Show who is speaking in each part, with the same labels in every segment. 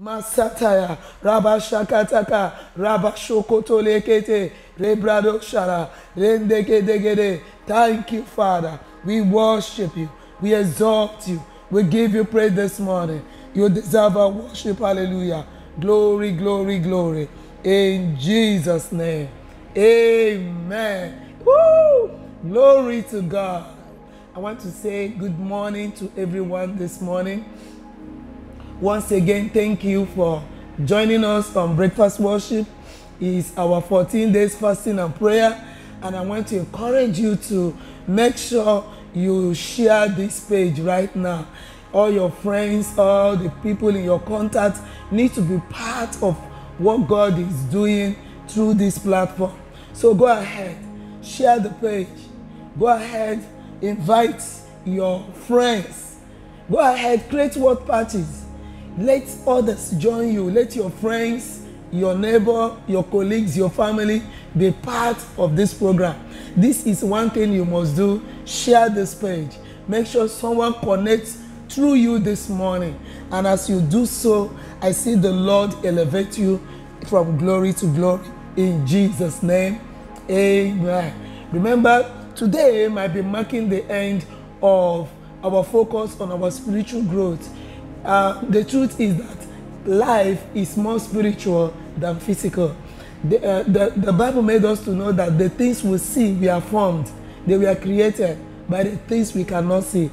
Speaker 1: Masataya, Rabashakataka, Rabashokotolekete, Rebrado Shara, Rendegedegede. Thank you, Father. We worship you. We exalt you. We give you praise this morning. You deserve our worship. Hallelujah. Glory, glory, glory. In Jesus' name. Amen. Woo! Glory to God. I want to say good morning to everyone this morning. Once again, thank you for joining us on Breakfast Worship. It's our 14 days fasting and prayer. And I want to encourage you to make sure you share this page right now. All your friends, all the people in your contact need to be part of what God is doing through this platform. So go ahead, share the page. Go ahead, invite your friends. Go ahead, create work parties. Let others join you. Let your friends, your neighbor, your colleagues, your family be part of this program. This is one thing you must do. Share this page. Make sure someone connects through you this morning. And as you do so, I see the Lord elevate you from glory to glory. In Jesus' name, amen. Remember, today might be marking the end of our focus on our spiritual growth. Uh, the truth is that life is more spiritual than physical. The, uh, the, the Bible made us to know that the things we see were formed, they were created by the things we cannot see.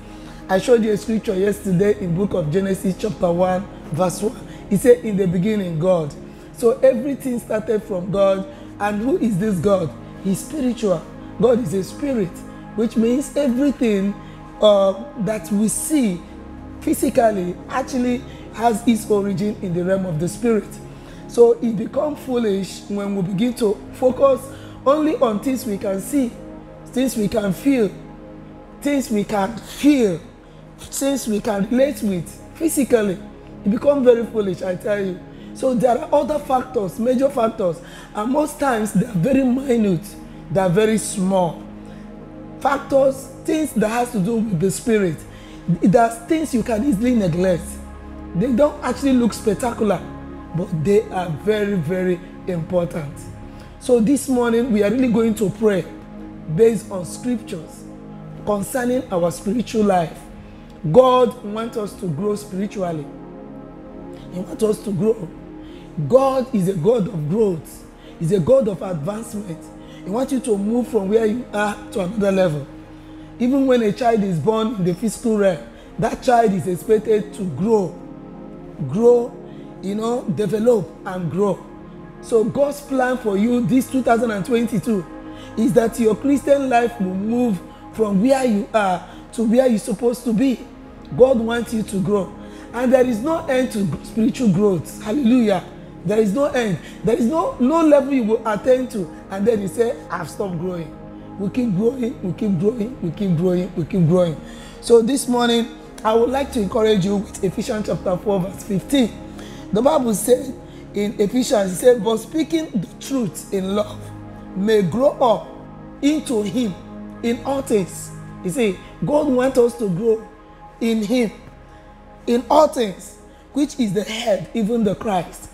Speaker 1: I showed you a scripture yesterday in book of Genesis chapter 1 verse 1. It said in the beginning God. So everything started from God and who is this God? He's spiritual. God is a spirit which means everything uh, that we see physically actually has its origin in the realm of the spirit. So it becomes foolish when we begin to focus only on things we can see, things we can feel, things we can feel, things we can relate with physically. It becomes very foolish, I tell you. So there are other factors, major factors, and most times they are very minute, they are very small. Factors, things that has to do with the spirit. There's things you can easily neglect. They don't actually look spectacular, but they are very, very important. So this morning we are really going to pray based on scriptures concerning our spiritual life. God wants us to grow spiritually. He wants us to grow. God is a God of growth. He's a God of advancement. He wants you to move from where you are to another level. Even when a child is born in the physical realm, that child is expected to grow, grow, you know, develop and grow. So God's plan for you this 2022 is that your Christian life will move from where you are to where you're supposed to be. God wants you to grow. And there is no end to spiritual growth. Hallelujah. There is no end. There is no, no level you will attain to. And then you say, I've stopped growing. We keep growing, we keep growing, we keep growing, we keep growing. So this morning, I would like to encourage you with Ephesians chapter 4, verse 15. The Bible said in Ephesians, it said, But speaking the truth in love may grow up into Him in all things. You see, God wants us to grow in Him in all things, which is the head, even the Christ.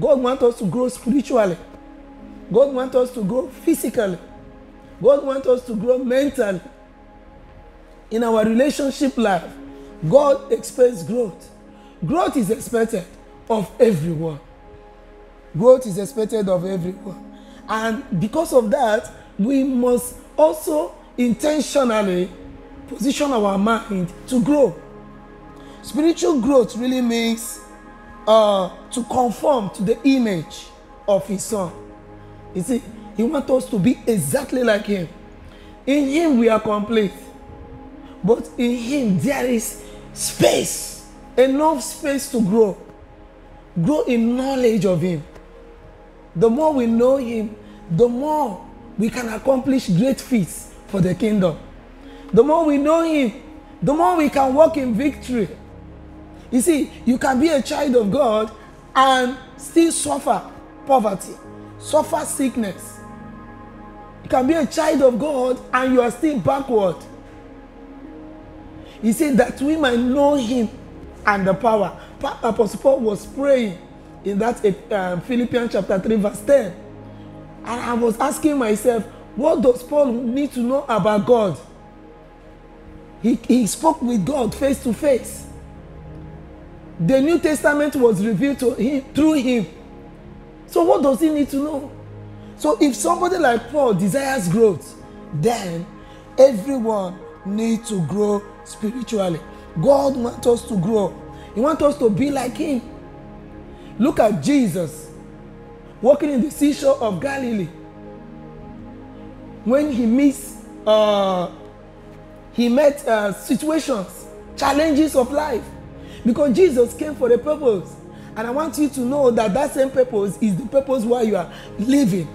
Speaker 1: God wants us to grow spiritually. God wants us to grow physically. God wants us to grow mentally. In our relationship life, God expects growth. Growth is expected of everyone. Growth is expected of everyone. And because of that, we must also intentionally position our mind to grow. Spiritual growth really means uh, to conform to the image of His Son. You see, He wants us to be exactly like Him. In Him, we are complete. But in Him, there is space, enough space to grow. Grow in knowledge of Him. The more we know Him, the more we can accomplish great feats for the kingdom. The more we know Him, the more we can walk in victory. You see, you can be a child of God and still suffer poverty, suffer sickness. You can be a child of God and you are still backward. He said that we might know Him and the power. Apostle Paul was praying in that uh, Philippians chapter 3, verse 10. And I was asking myself, what does Paul need to know about God? He, he spoke with God face to face. The New Testament was revealed to him through him. So what does he need to know? So if somebody like Paul desires growth, then everyone needs to grow spiritually. God wants us to grow. He wants us to be like him. Look at Jesus walking in the seashore of Galilee. When he meets, uh, he met uh, situations, challenges of life, because Jesus came for a purpose. And I want you to know that that same purpose is the purpose why you are living.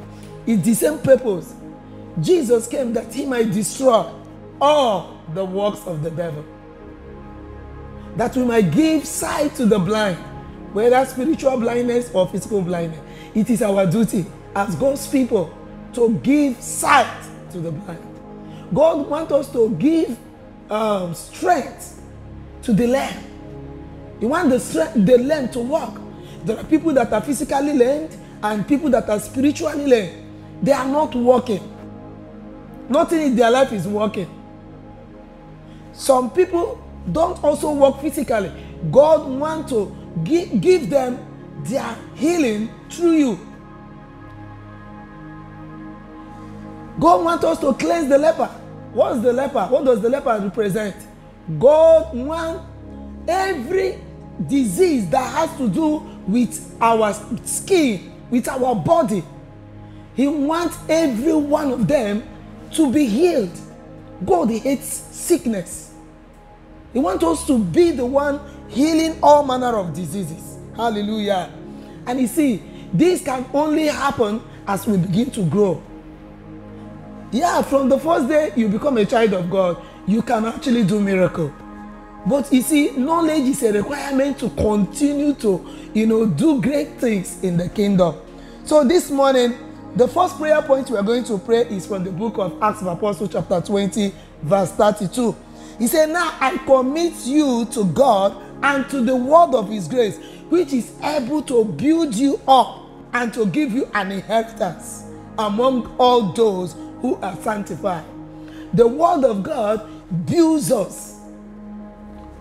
Speaker 1: It's the same purpose. Jesus came that he might destroy all the works of the devil. That we might give sight to the blind, whether spiritual blindness or physical blindness. It is our duty as God's people to give sight to the blind. God wants us to give um, strength to the lame. He wants the, strength, the lame to walk. There are people that are physically lame and people that are spiritually lame. They are not working. Nothing in their life is working. Some people don't also work physically. God wants to give, give them their healing through you. God wants us to cleanse the leper. What's the leper? What does the leper represent? God wants every disease that has to do with our skin, with our body. He wants every one of them to be healed. God hates sickness. He wants us to be the one healing all manner of diseases. Hallelujah. And you see, this can only happen as we begin to grow. Yeah, from the first day you become a child of God, you can actually do miracle. But you see, knowledge is a requirement to continue to, you know, do great things in the kingdom. So this morning, the first prayer point we are going to pray is from the book of Acts of Apostles, chapter 20, verse 32. He said, Now I commit you to God and to the word of his grace, which is able to build you up and to give you an inheritance among all those who are sanctified. The word of God builds us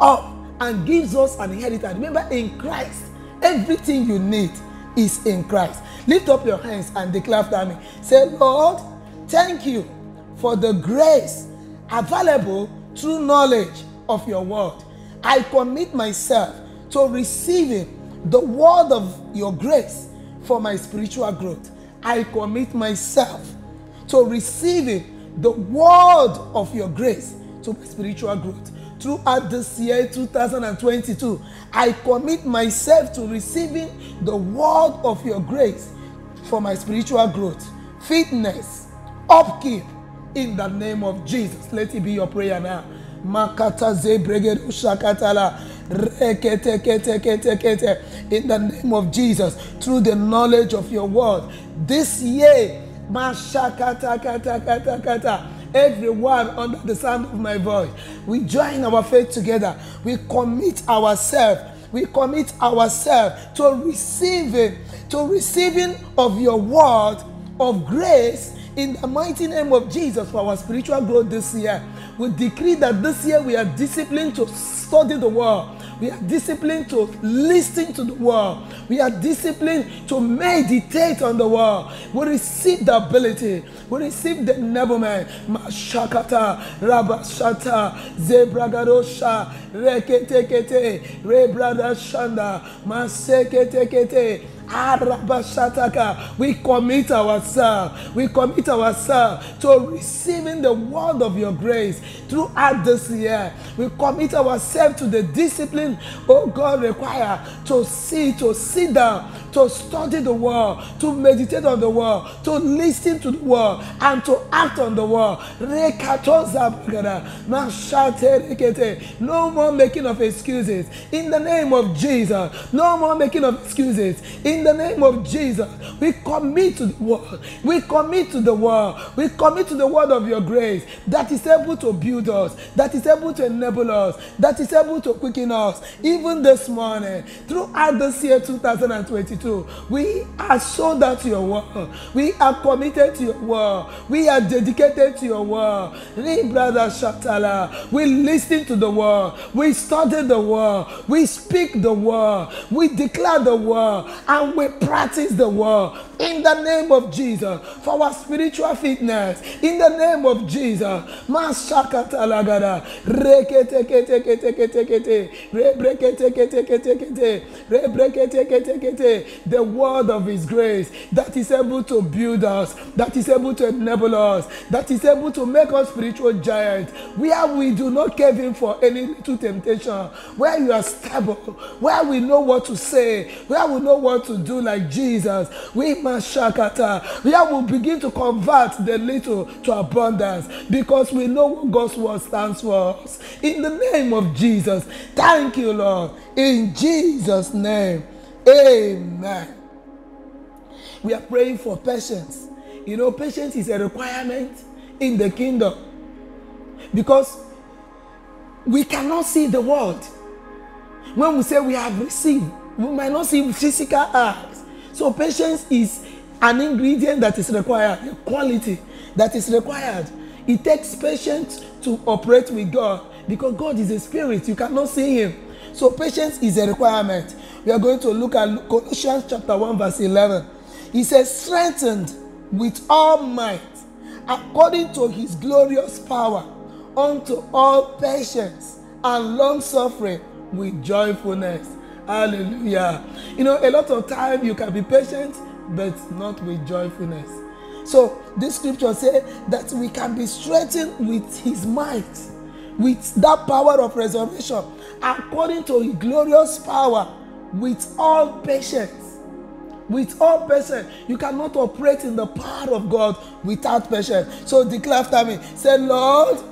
Speaker 1: up and gives us an inheritance. Remember, in Christ, everything you need is in Christ. Lift up your hands and declare after me. Say, Lord, thank you for the grace available through knowledge of your word. I commit myself to receiving the word of your grace for my spiritual growth. I commit myself to receiving the word of your grace to my spiritual growth. Throughout this year 2022, I commit myself to receiving the word of your grace for my spiritual growth, fitness, upkeep in the name of Jesus. Let it be your prayer now. Makata zebregedu shakatala. In the name of Jesus, through the knowledge of your word. This year, mashakata kata kata kata. Everyone under the sound of my voice, we join our faith together. We commit ourselves. We commit ourselves to receiving, to receiving of your word of grace in the mighty name of Jesus for our spiritual growth this year. We decree that this year we are disciplined to study the word. We are disciplined to listen to the word. We are disciplined to meditate on the word. We receive the ability. We receive the enablement. Mashakata, Rabashata, Zebragadosha, Reketekete, Rebradashanda, Maseketekete. We commit ourselves. We commit ourselves to receiving the word of your grace throughout this year. We commit ourselves to the discipline, oh God, require to see, to sit down, to study the word, to meditate on the word, to listen to the word, and to act on the word. No more making of excuses. In the name of Jesus, no more making of excuses. In In the name of Jesus, we commit to the word. We commit to the word. We commit to the word of your grace that is able to build us, that is able to enable us, that is able to quicken us. Even this morning, throughout this year 2022, we are sold out to your word. We are committed to your word. We are dedicated to your word. Brother Shatala, we listen to the word. We study the word. We speak the word. We declare the word. And we practice the word in the name of Jesus for our spiritual fitness. In the name of Jesus. The word of his grace that is able to build us, that is able to enable us, that is able to make us spiritual giants. Where we do not cave in for any little temptation, where you are stable, where we know what to say, where we know what to do like Jesus. We Mashakata. We will begin to convert the little to abundance because we know what God's word stands for us. In the name of Jesus. Thank you, Lord. In Jesus' name. Amen. We are praying for patience. You know, patience is a requirement in the kingdom because we cannot see the world. When we say we have received, we might not see physical eyes. So patience is an ingredient that is required, a quality that is required. It takes patience to operate with God because God is a spirit. You cannot see him. So patience is a requirement. We are going to look at Colossians chapter 1 verse 11. He says strengthened with all might according to his glorious power unto all patience and long suffering with joyfulness Hallelujah. You know, a lot of time you can be patient, but not with joyfulness. So this scripture says that we can be strengthened with his might, with that power of resurrection, according to his glorious power, with all patience. With all patience, you cannot operate in the power of God without patience. So declare after me. Say, Lord,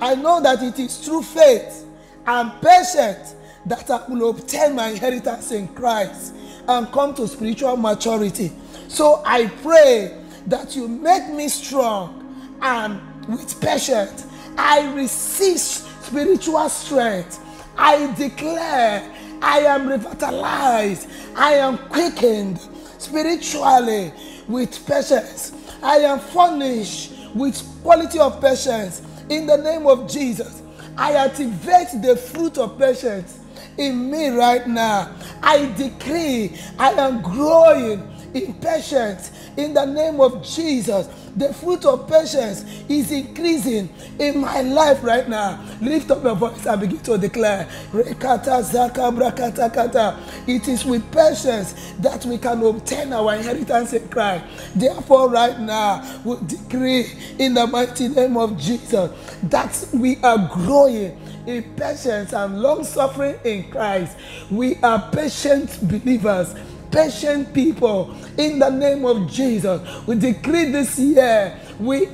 Speaker 1: I know that it is through faith and patience that I will obtain my inheritance in Christ and come to spiritual maturity. So I pray that you make me strong and with patience I receive spiritual strength. I declare I am revitalized. I am quickened spiritually with patience. I am furnished with quality of patience. In the name of Jesus, I activate the fruit of patience in me right now. I decree I am growing in patience in the name of Jesus. The fruit of patience is increasing in my life right now. Lift up your voice and begin to declare. It is with patience that we can obtain our inheritance in Christ. Therefore, right now, we decree in the mighty name of Jesus that we are growing in patience and long suffering in Christ. We are patient believers patient people in the name of Jesus. We decree this year we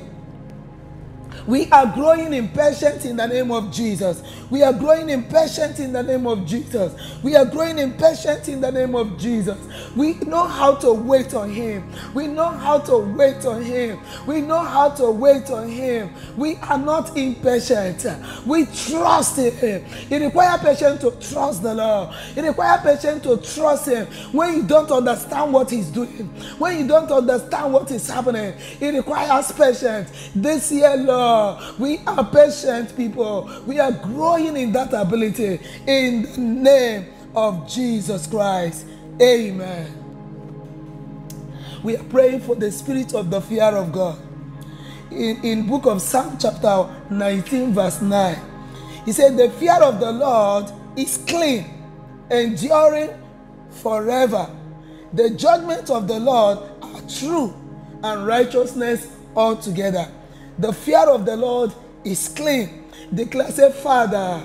Speaker 1: we are growing in patience in the name of Jesus. We are growing in patience in the name of Jesus. We are growing in patience in the name of Jesus. We know how to wait on Him. We know how to wait on Him. We know how to wait on Him. We are not impatient. We trust Him. It requires patience to trust the Lord. It requires patience to trust Him when you don't understand what He's doing, when you don't understand what is happening. It requires patience. This year, Lord. We are patient people. We are growing in that ability in the name of Jesus Christ. Amen. We are praying for the spirit of the fear of God. In, in book of Psalm chapter 19 verse 9, he said, the fear of the Lord is clean, enduring forever. The judgments of the Lord are true and righteousness altogether. The fear of the Lord is clean. Declare, say, Father,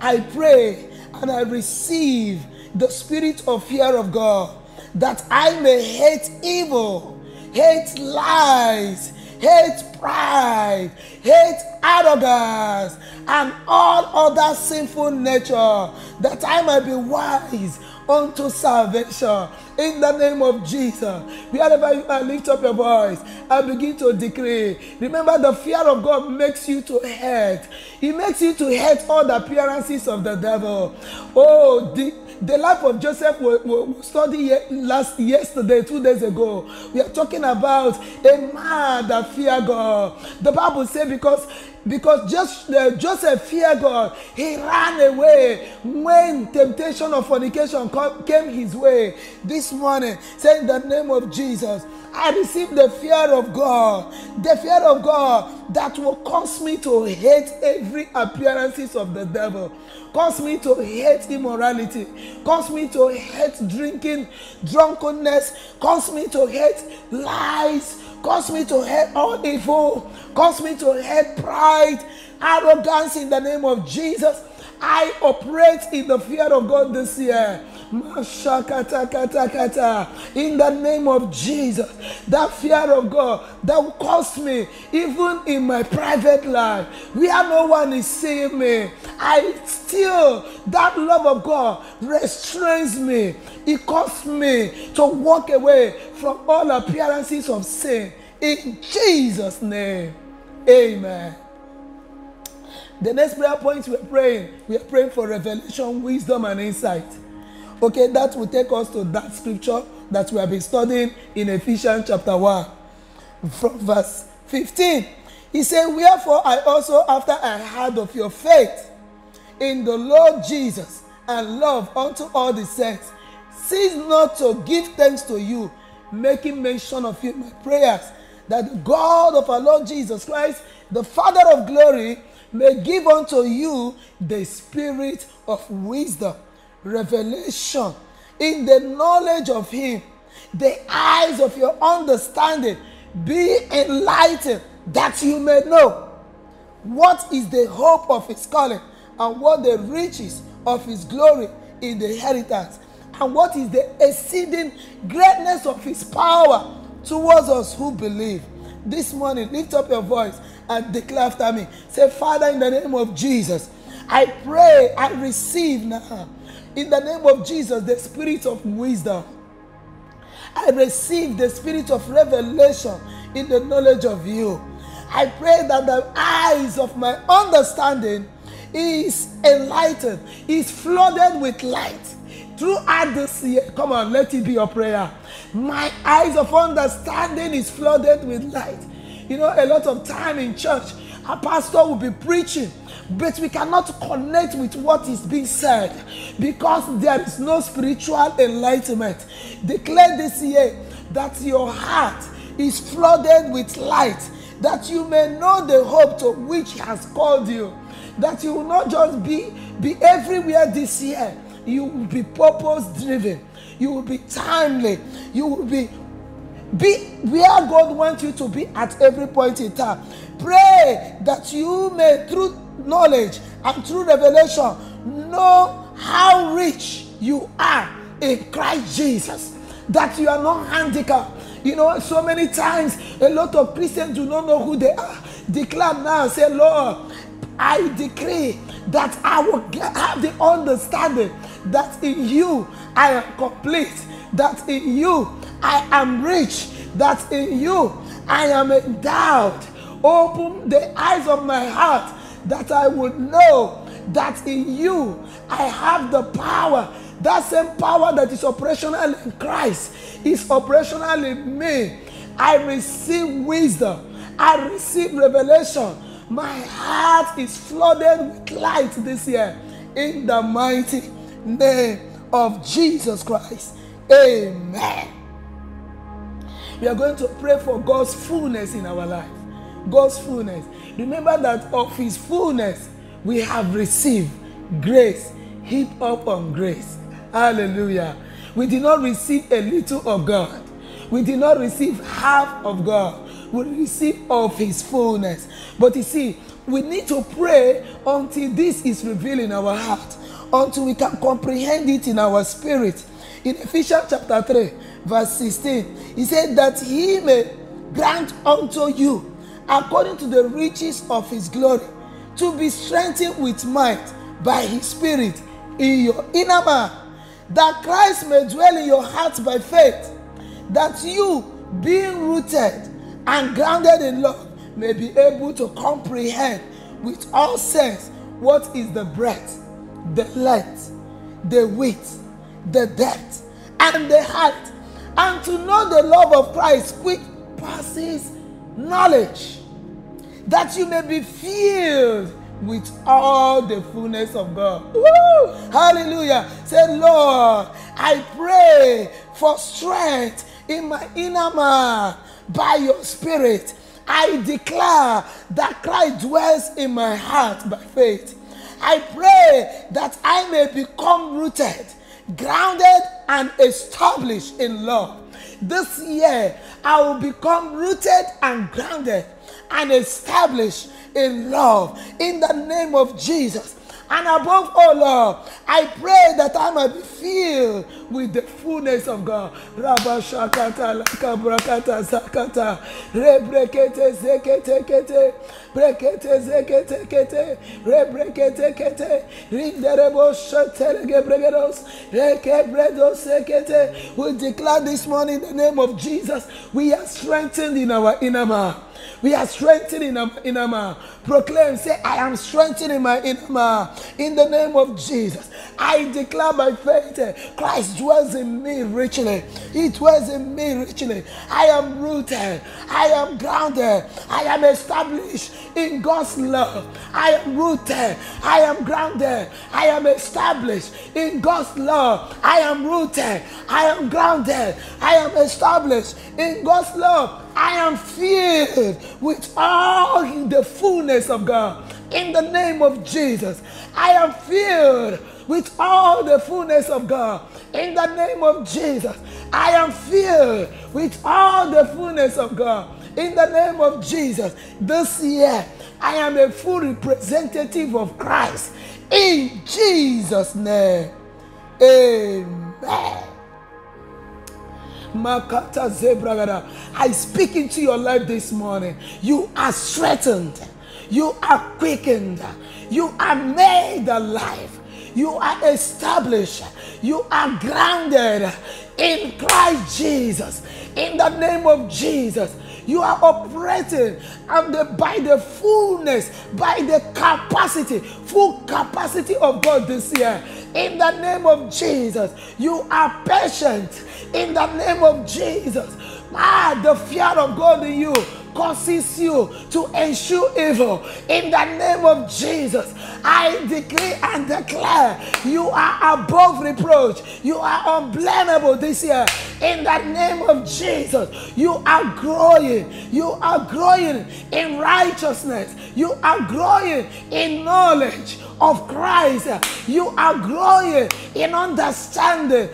Speaker 1: I pray and I receive the spirit of fear of God that I may hate evil, hate lies, hate pride, hate arrogance, and all other sinful nature, that I might be wise unto salvation. In the name of Jesus, wherever you are, lift up your voice and begin to decree. Remember, the fear of God makes you to hate. It makes you to hate all the appearances of the devil. Oh, the the life of Joseph we, we, studied last yesterday, two days ago. We are talking about a man that fear God. The Bible says because because just uh, Joseph feared God, he ran away. When temptation of fornication came his way. This morning, say in the name of Jesus, I received the fear of God, the fear of God that will cause me to hate every appearances of the devil, cause me to hate immorality, cause me to hate drinking, drunkenness, cause me to hate lies, cause me to hate all evil, cause me to hate pride, arrogance in the name of Jesus. I operate in the fear of God this year. In the name of Jesus, that fear of God that will cost me, even in my private life, where no one is seeing me, I still, that love of God restrains me. It costs me to walk away from all appearances of sin. In Jesus' name, amen. The next prayer point we're praying, we are praying for revelation, wisdom, and insight. Okay, that will take us to that scripture that we have been studying in Ephesians chapter 1, from verse 15. He said, Wherefore I also, after I heard of your faith in the Lord Jesus and love unto all the saints, cease not to give thanks to you, making mention of you in my prayers, that the God of our Lord Jesus Christ, the Father of glory, may give unto you the spirit of wisdom revelation, in the knowledge of Him, the eyes of your understanding be enlightened that you may know what is the hope of His calling and what the riches of His glory in the inheritance and what is the exceeding greatness of His power towards us who believe. This morning, lift up your voice and declare after me. Say, Father, in the name of Jesus, I pray I receive now in the name of Jesus, the spirit of wisdom. I receive the spirit of revelation in the knowledge of you. I pray that the eyes of my understanding is enlightened, is flooded with light throughout this year. Come on, let it be your prayer. My eyes of understanding is flooded with light. You know, a lot of time in church, a pastor will be preaching but we cannot connect with what is being said because there is no spiritual enlightenment. Declare this year that your heart is flooded with light, that you may know the hope to which He has called you, that you will not just be, be everywhere this year, you will be purpose driven, you will be timely, you will be be where God wants you to be at every point in time. Pray that you may, through knowledge and through revelation know how rich you are in Christ Jesus. That you are not handicapped. You know, so many times a lot of Christians do not know who they are. Declare now, say, Lord, I decree that I will have the understanding that in you I am complete, that in you I am rich, that in you I am endowed. Open the eyes of my heart that I would know that in you I have the power. That same power that is operational in Christ is operational in me. I receive wisdom. I receive revelation. My heart is flooded with light this year in the mighty name of Jesus Christ. Amen. We are going to pray for God's fullness in our life. God's fullness. Remember that of His fullness we have received grace, heap up on grace. Hallelujah. We did not receive a little of God. We did not receive half of God. We receive of His fullness. But you see, we need to pray until this is revealed in our heart, until we can comprehend it in our spirit. In Ephesians chapter 3, verse 16, he said that he may grant unto you according to the riches of his glory, to be strengthened with might by his spirit in your inner man, that Christ may dwell in your hearts by faith, that you, being rooted and grounded in love, may be able to comprehend with all sense what is the breadth, the length, the width, the depth, and the height, and to know the love of Christ which passes knowledge, that you may be filled with all the fullness of God. Woo! Hallelujah. Say, Lord, I pray for strength in my inner man by your spirit. I declare that Christ dwells in my heart by faith. I pray that I may become rooted, grounded, and established in love. This year, I will become rooted and grounded and established in love in the name of Jesus. And above all, Lord, I pray that I might be filled with the fullness of God. Rabba shakata laka brakata zakata rebrekete zekete kete brekete zekete kete rebrekete kete rinderebo shaterege bregedos rekebredo sekete. We declare this morning in the name of Jesus, we are strengthened in our inner man. We are strengthened in our inner man. Proclaim, say, I am strengthened in my inner man. In the name of Jesus, I declare by faith, eh, Christ dwells in me richly. He dwells in me richly. I am rooted. I am grounded. I am established in God's love. I am rooted. I am grounded. I am established in God's love. I am rooted. I am grounded. I am established in God's love. I am filled with all the fullness of God. In the name of Jesus, I am filled with all the fullness of God. In the name of Jesus, I am filled with all the fullness of God. In the name of Jesus, this year, I am a full representative of Christ. In Jesus' name, amen. Makata zebragada. I speak into your life this morning. You are strengthened. You are quickened. You are made alive. You are established. You are grounded in Christ Jesus. In the name of Jesus. You are operating the, by the fullness, by the capacity, full capacity of God this year. In the name of Jesus, you are patient. In the name of Jesus, ah, the fear of God in you causes you to eschew evil. In the name of Jesus, I decree and declare you are above reproach. You are unblameable this year. In the name of Jesus, you are growing. You are growing in righteousness. You are growing in knowledge of Christ. You are growing in understanding.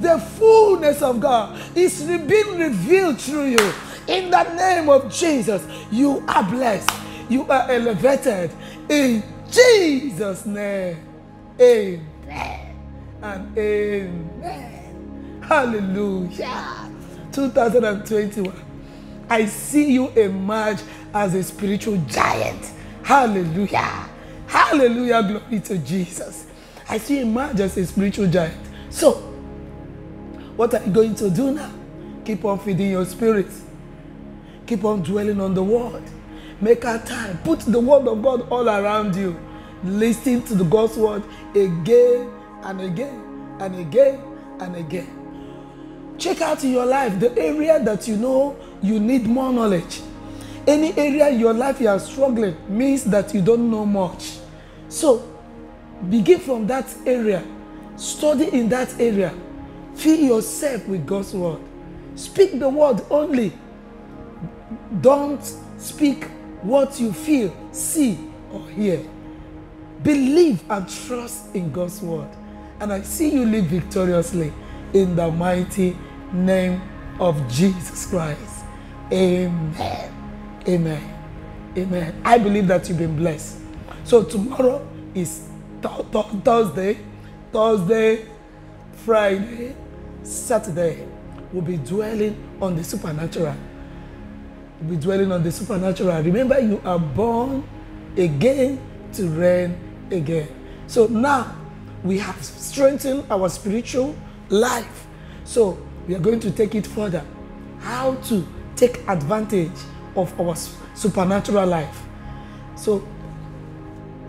Speaker 1: The fullness of God is being revealed through you. In the name of Jesus, you are blessed. You are elevated. In Jesus' name. Amen. And amen. Hallelujah. 2021. I see you emerge as a spiritual giant. Hallelujah. Hallelujah. Glory to Jesus. I see you emerge as a spiritual giant. So, what are you going to do now? Keep on feeding your spirit. Keep on dwelling on the word. Make our time. Put the word of God all around you. Listen to the God's word again and again and again and again. Check out in your life the area that you know you need more knowledge. Any area in your life you are struggling means that you don't know much. So, begin from that area. Study in that area. Fill yourself with God's word. Speak the word only. Don't speak what you feel, see, or hear. Believe and trust in God's word. And I see you live victoriously in the mighty name of Jesus Christ. Amen. Amen. Amen. I believe that you've been blessed. So tomorrow is th- th- Thursday, Thursday, Friday, Saturday. We'll be dwelling on the supernatural. We'll be dwelling on the supernatural. Remember, you are born again to reign again. So now we have strengthened our spiritual life. So we are going to take it further. How to take advantage of our supernatural life. So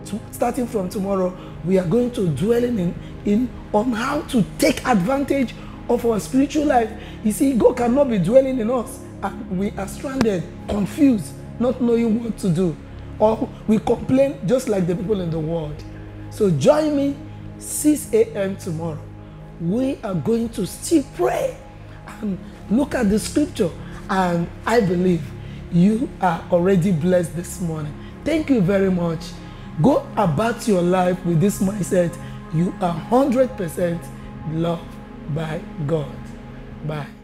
Speaker 1: to, starting from tomorrow, we are going to dwell in, in on how to take advantage of our spiritual life. You see, God cannot be dwelling in us and we are stranded, confused, not knowing what to do. Or we complain just like the people in the world. So join me 6 a.m. tomorrow. We are going to still pray and look at the scripture. And I believe you are already blessed this morning. Thank you very much. Go about your life with this mindset. You are 100% loved by God. Bye.